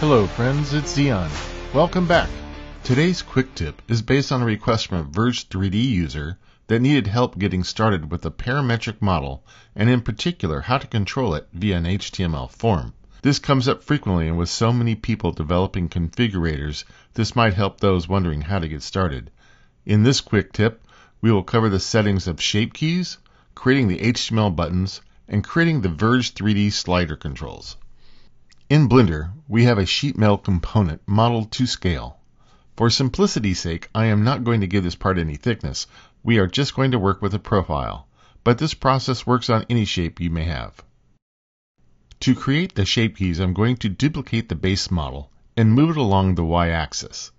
Hello friends, it's Dion. Welcome back. Today's quick tip is based on a request from a Verge 3D user that needed help getting started with a parametric model and in particular how to control it via an HTML form. This comes up frequently and with so many people developing configurators, this might help those wondering how to get started. In this quick tip, we will cover the settings of shape keys, creating the HTML buttons, and creating the Verge 3D slider controls. In Blender, we have a sheet metal component modeled to scale. For simplicity's sake, I am not going to give this part any thickness. We are just going to work with a profile. But this process works on any shape you may have. To create the shape keys, I'm going to duplicate the base model and move it along the y-axis.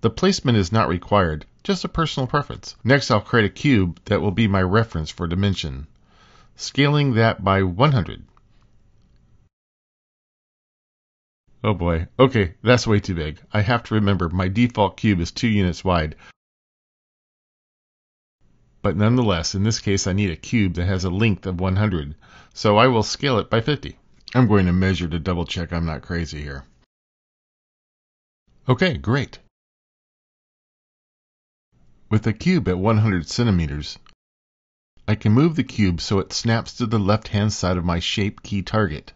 The placement is not required, just a personal preference. Next, I'll create a cube that will be my reference for dimension, scaling that by 100. Oh boy. Okay, that's way too big. I have to remember my default cube is 2 units wide. But nonetheless, in this case I need a cube that has a length of 100, so I will scale it by 50. I'm going to measure to double check I'm not crazy here. Okay, great. With a cube at 100 centimeters, I can move the cube so it snaps to the left-hand side of my shape key target.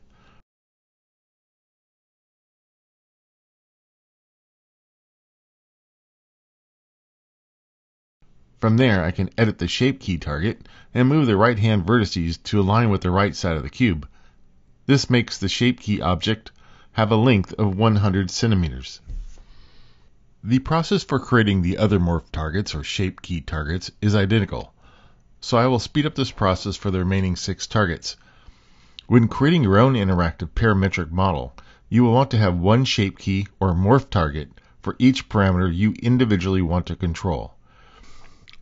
From there, I can edit the shape key target and move the right hand vertices to align with the right side of the cube. This makes the shape key object have a length of 100 centimeters. The process for creating the other morph targets or shape key targets is identical, so I will speed up this process for the remaining six targets. When creating your own interactive parametric model, you will want to have one shape key or morph target for each parameter you individually want to control.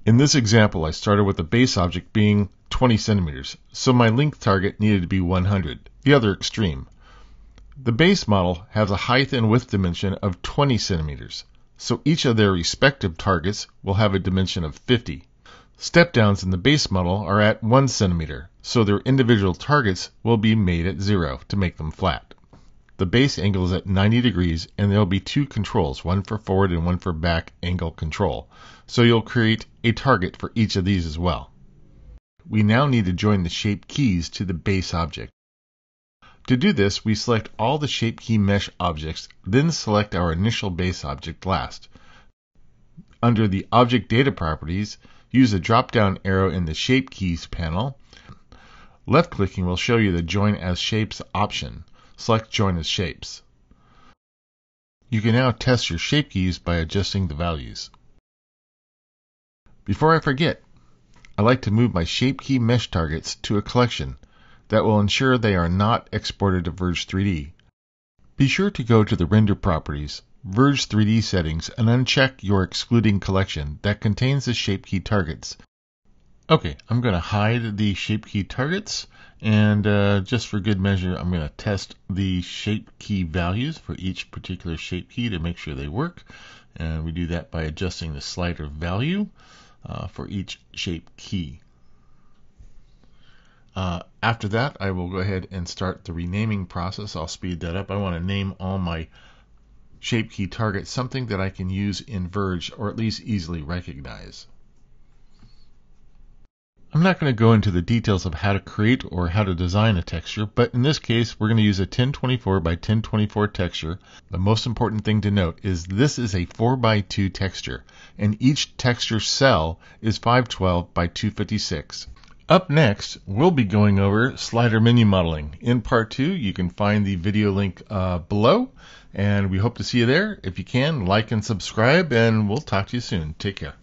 In this example, I started with the base object being 20 centimeters, so my length target needed to be 100, the other extreme. The base model has a height and width dimension of 20 centimeters, so each of their respective targets will have a dimension of 50. Step downs in the base model are at 1 centimeter, so their individual targets will be made at 0 to make them flat. The base angle is at 90 degrees and there will be two controls, one for forward and one for back angle control. So you'll create a target for each of these as well. We now need to join the shape keys to the base object. To do this, we select all the shape key mesh objects, then select our initial base object last. Under the Object Data Properties, use the drop-down arrow in the Shape Keys panel. Left-clicking will show you the Join as Shapes option. Select Join as Shapes. You can now test your shape keys by adjusting the values. Before I forget, I like to move my shape key mesh targets to a collection that will ensure they are not exported to Verge 3D. Be sure to go to the Render Properties, Verge 3D Settings, and uncheck your excluding collection that contains the shape key targets. Okay, I'm going to hide the shape key targets and uh, just for good measure, I'm going to test the shape key values for each particular shape key to make sure they work. And we do that by adjusting the slider value uh, for each shape key. Uh, after that, I will go ahead and start the renaming process. I'll speed that up. I want to name all my shape key targets something that I can use in Verge or at least easily recognize. I'm not going to go into the details of how to create or how to design a texture, but in this case, we're going to use a 1024 by 1024 texture. The most important thing to note is this is a 4 by 2 texture, and each texture cell is 512 by 256. Up next, we'll be going over slider menu modeling. In part two, you can find the video link uh, below, and we hope to see you there. If you can, like and subscribe, and we'll talk to you soon. Take care.